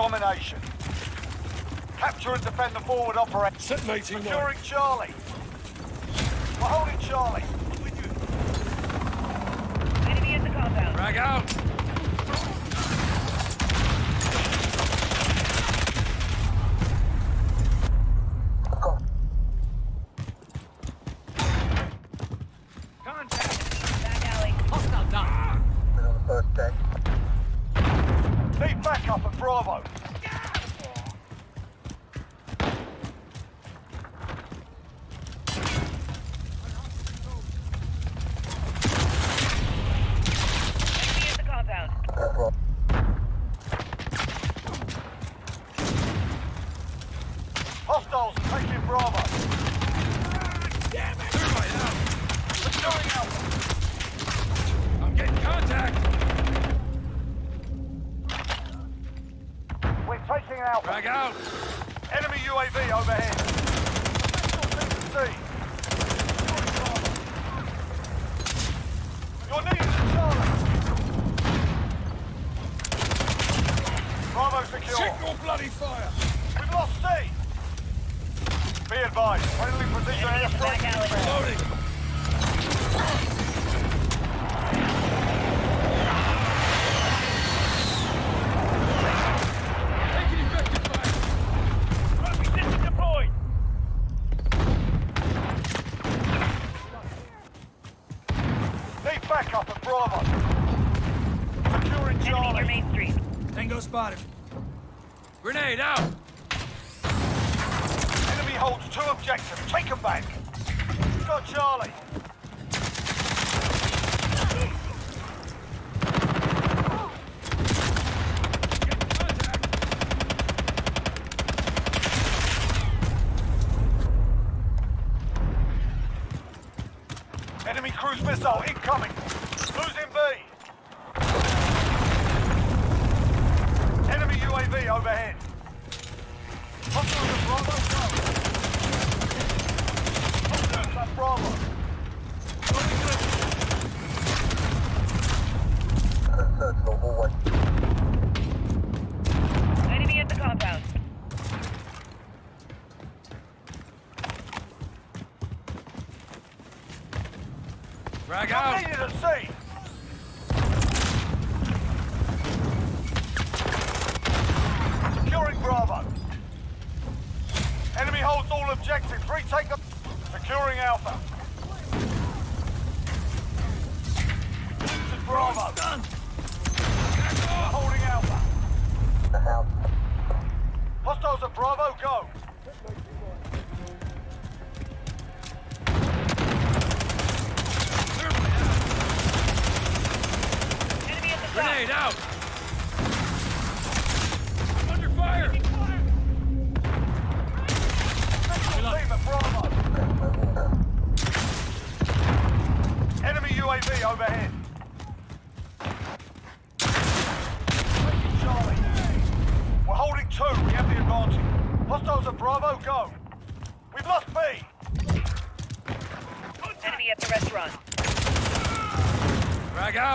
Domination. Capture and defend the forward operation. Set mating line. Securing Charlie. We're holding Charlie. Enemy at the compound. Frag out. Got Contact. Back alley. Hostile down. been on the first deck. Need backup at Bravo. Bravo. Bravo. Damn it. Thermite out. Securing Alpha. I'm getting contact. Alpha. Frag out. Enemy UAV overhead. Special C. You're needed Charlie. Bravo secure. Signal bloody fire. We've lost C. Be advised, friendly precision Enemy at the airstrike. alley. Need backup at Bravo. Securing Enemy near Charlie. Main Street. Tango spotted. Grenade out. Enemy holds two objectives. Take them back. Got Charlie. Contact. Enemy cruise missile incoming. Losing B. Enemy UAV overhead. Hostile at Bravo. Go. Hostiles at Bravo. Third floor hallway. Enemy at the compound. Frag You're out. needed at C. Securing Bravo. Enemy holds all objectives. Retake them. Securing Alpha. Losing Bravo. Done. Holding. Hostiles Bravo, go. Grenade out. I'm under fire. Team at Bravo. Enemy UAV overhead. Taking Charlie. We're holding two. We have the advantage. Hostiles at Bravo, go. We've lost B. Enemy at the restaurant.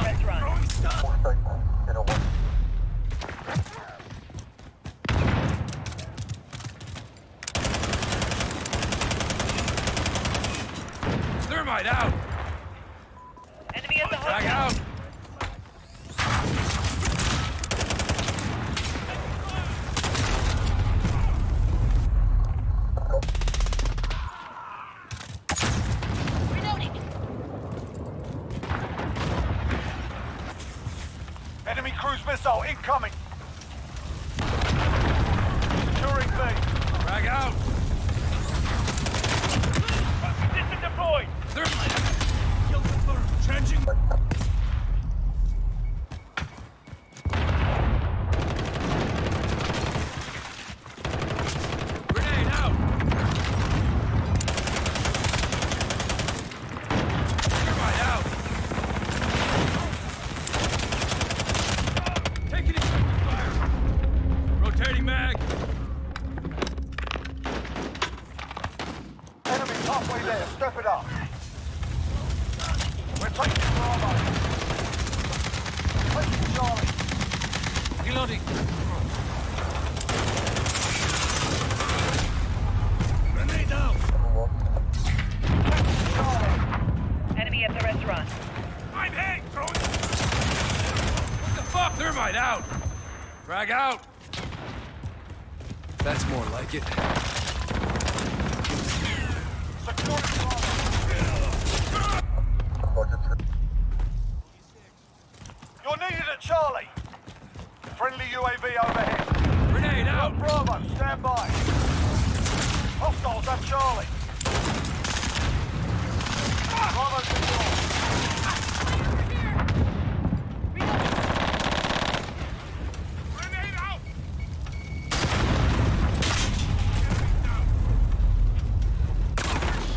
A one. Thermite out. Enemy at the Frag hotel. out. Enemy cruise missile incoming. Securing B. Frag out. System deployed. Thermite out. Kill confirmed. Changing. Grenade out. Thermite out. Taking effective fire. Rotating mag. Enemy halfway there. Step it up. We're taking Bravo. Taking Charlie. Reloading. Grenade out. Taking Charlie. Enemy at the restaurant. I'm hit. Throwing. What the fuck? Thermite out. Frag out. That's more like it. Securing Bravo. Roger three. You're needed at Charlie. Friendly UAV overhead. Grenade Out. Bravo, stand by. Hostiles at Charlie. Bravo secure. Grenade out.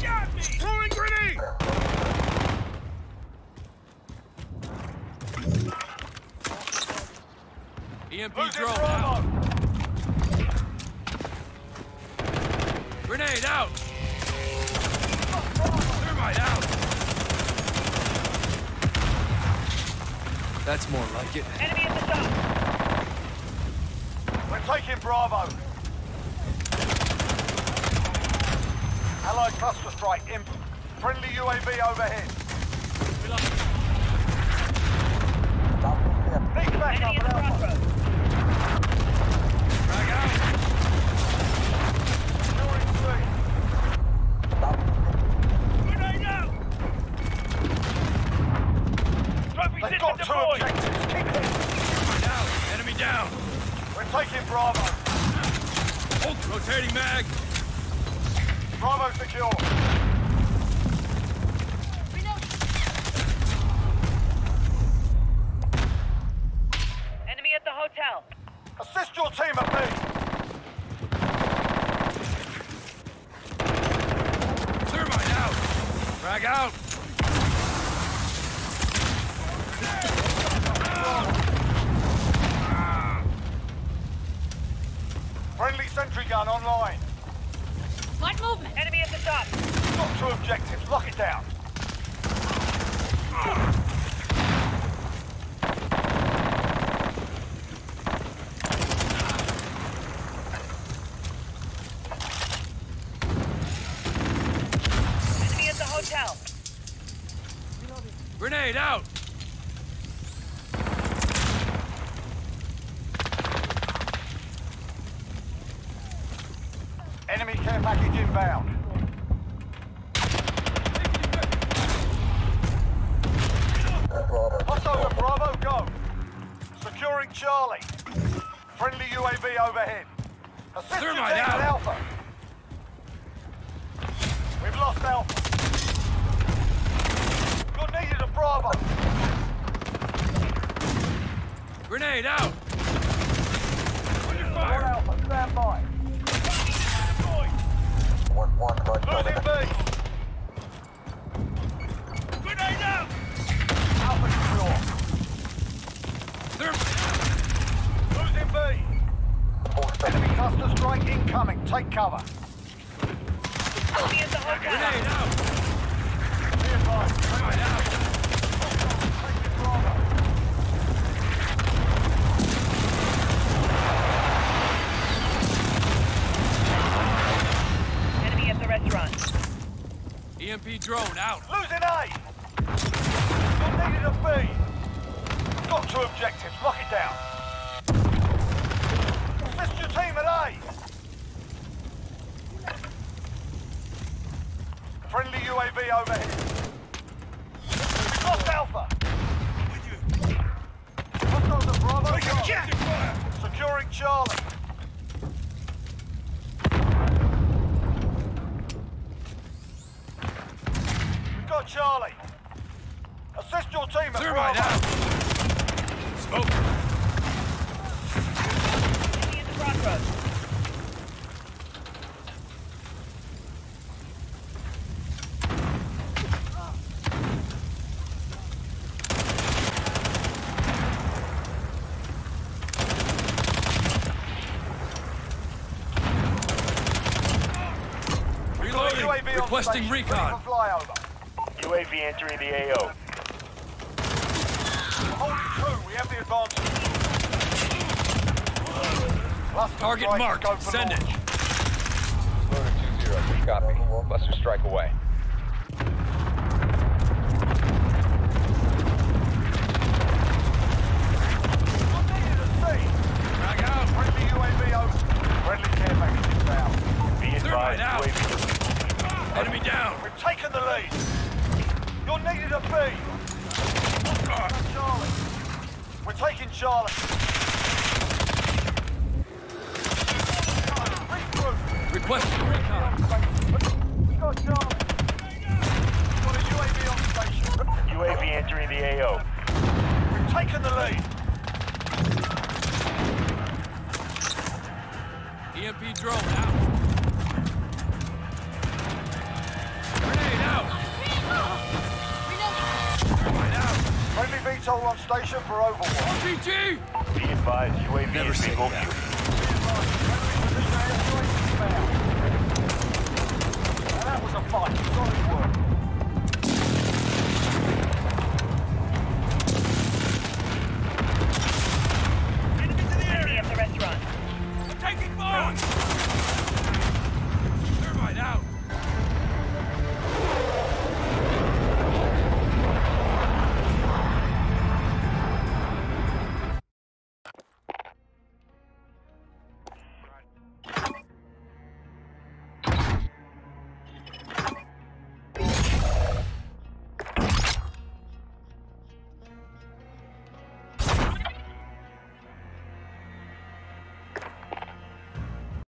Shot me. Throwing grenade. EMP Losing drone out. Bravo. Grenade out. Thermite out. That's more like it. Enemy at the top. We're taking Bravo. Allied cluster strike in. Friendly UAV overhead. Falcon ten. Need backup Enemy at at the Alpha. crossroads. Frag out. Securing C. Falcon ten. Grenade out. They've got two objectives. Keep it. Thermite out. Enemy down. We're taking Bravo. Hold. Rotating mag. Bravo secure. Enemy at the hotel. Assist your team at B. Thermite out. Frag out. Friendly sentry gun online. What movement? Enemy at the top. Got two objectives. Lock it down. Enemy at the hotel. Grenade out. Enemy care package inbound. Hostile at Bravo, go. Securing Charlie. Friendly UAV overhead. Assist your team at out. Alpha. We've lost Alpha. You're needed at Bravo. Grenade out. Enemy cluster strike incoming. Take cover. Enemy at the hotel. Grenade out. Be advised. Thermite out. Taking Bravo. Enemy at the restaurant. EMP drone out. Losing A. You're needed at B. Got two objectives. Lock it down. Your team at A. Friendly UAV overhead. We've lost Alpha. Hostiles Charlie. We've got Charlie. Assist your team at Thermite Bravo. out! Smoke! Enemy at the crossroads. Reloading! UAV on Requesting recon! ready for flyover. UAV entering the AO. Holding true, we have the advantage. Cluster Target strike, marked. go for Send it. launch. Loader 2-0, copy. Cluster strike away. You're needed at C. Back out! Friendly UAV over. Friendly care package inbound. Be Thermite advised, out. UAV. Enemy down! We've taken the lead. You're needed at B. Charlie. We're taking Charlie. Regroup. Requesting recon! We got Charlie. Got a UAV on station. UAV entering the AO. We've taken the lead. EMP drone out! Grenade out! Thermite out! Friendly VTOL on station for Overwatch. RPG! Be advised, UAV Never is say bingo that. And that was a fight. Solid work.